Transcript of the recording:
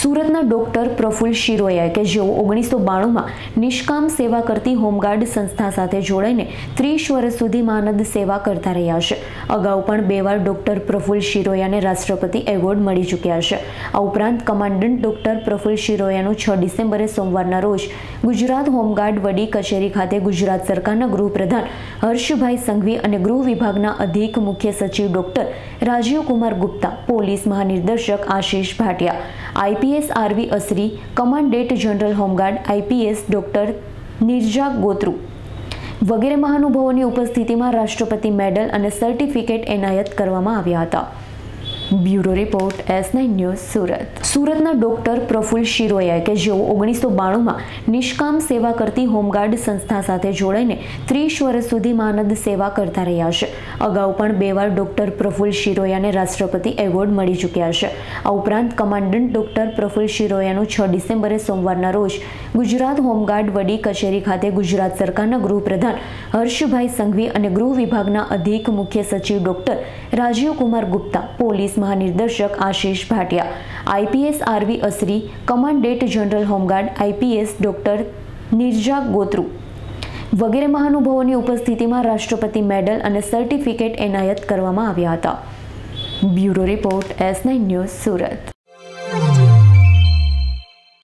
સુરતના ડોક્ટર પ્રફુલ શિરોયા કે જેઓ ઓગણીસો બાણુંમાં નિષ્કામ સેવા કરતી હોમગાર્ડ સંસ્થા સાથે જોડાઈને ત્રીસ વર્ષ સુધી માનદ સેવા કરતા રહ્યા છે. અગાઉ પણ બે વાર ડોક્ટર પ્રફુલ્લ શિરોયાને રાષ્ટ્રપતિ એવોર્ડ મળી ચૂક્યા છે. આ ઉપરાંત કમાન્ડન્ટ ડોક્ટર પ્રફુલ્લ શિરોયાનું છ ડિસેમ્બરે સોમવારના રોજ ગુજરાત હોમગાર્ડ વડી કચેરી ખાતે ગુજરાત સરકારના ગૃહપ્રધાન હર્ષભાઈ સંઘવી અને ગૃહ વિભાગના અધિક મુખ્ય સચિવ ડોક્ટર રાજીવ કુમાર ગુપ્તા, પોલીસ મહાનિર્દેશક Ashish Bhatia IPS R V Asari, commandant general home guard, IPS doctor Nirja Gotru વગેરે મહાનુભાવોની ઉપસ્થિતિમાં રાષ્ટ્રપતિ મેડલ અને સર્ટિફિકેટ એનાયત કરવામાં આવ્યા હતા. Bureau report, S nine news, Surat. સુરતના ડોક્ટર પ્રફુલ શિરોયા કે જેઓ ઓગણીસો બાણુંમાં નિષ્કામ સેવા કરતી હોમગાર્ડ સંસ્થા સાથે જોડાઈને ત્રીસ વર્ષ સુધી માનદ સેવા કરતા રહ્યા છે. અગાઉ પણ બે વાર ડોક્ટર પ્રફુલ શિરોયાને રાષ્ટ્રપતિ એવોર્ડ મળી ચૂક્યા છે. આ ઉપરાંત કમાન્ડન્ટ ડોક્ટર પ્રફુલ શિરોયાનું છ ડિસેમ્બરે સોમવારના રોજ ગુજરાત હોમગાર્ડ વડી કચેરી ખાતે ગુજરાત સરકારના ગૃહપ્રધાન હર્ષભાઈ સંઘવી અને ગૃહ વિભાગના અધિક મુખ્ય સચિવ ડોક્ટર રાજીવ કુમાર ગુપ્તા પોલીસ મહાનિર્દેશક Ashish Bhatia, IPS R V Asari, commandant general home guard, IPS doctor Nirja Gotru વગેરે મહાનુભાવોની ઉપસ્થિતિમાં રાષ્ટ્રપતિ મેડલ અને સર્ટિફિકેટ એનાયત કરવામાં આવ્યા હતા. Bureau report S nine news Surat.